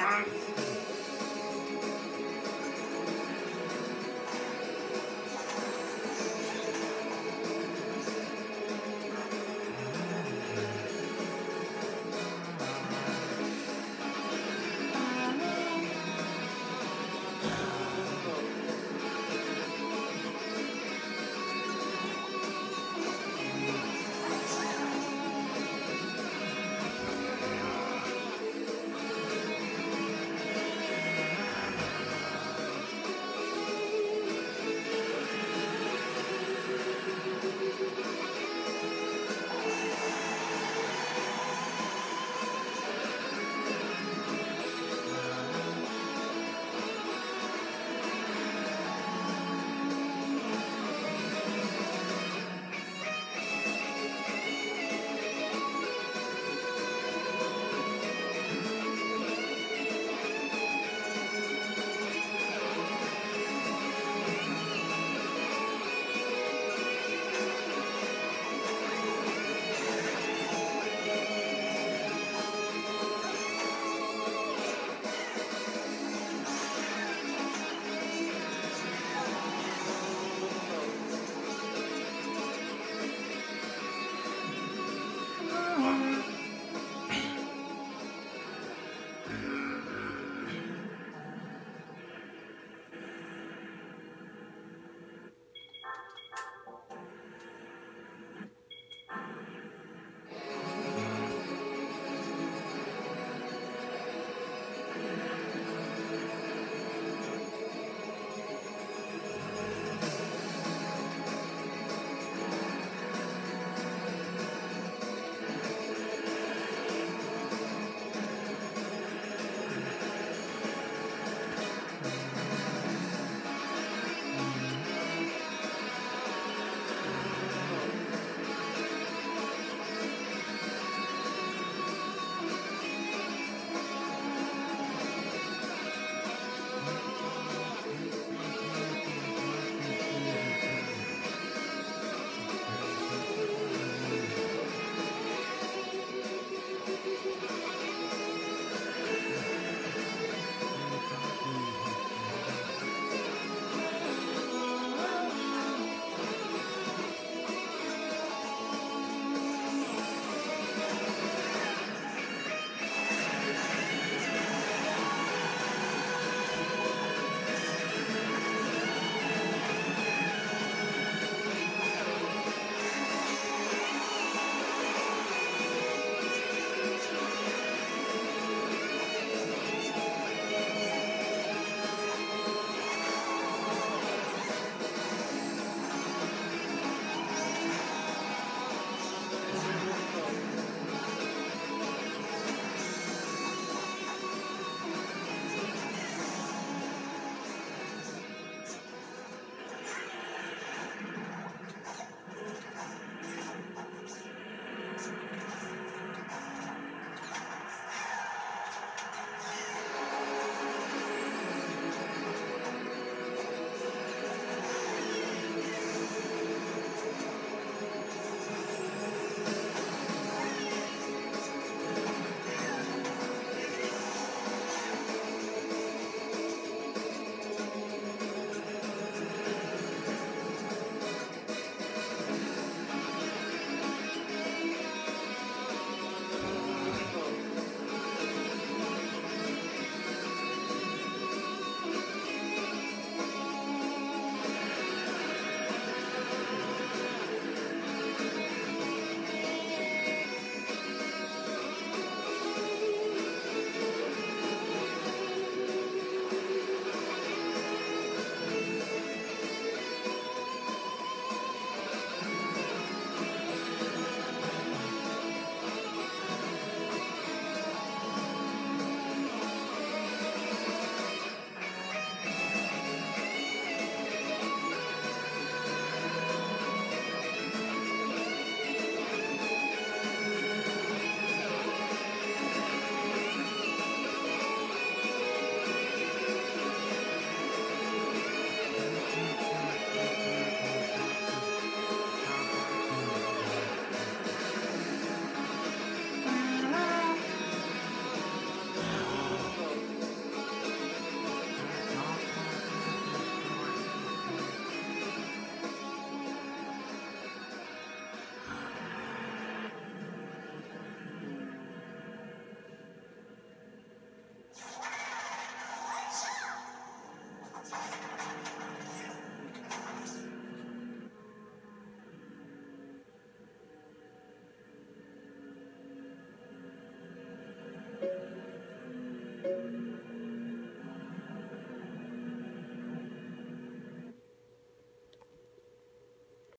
Yeah.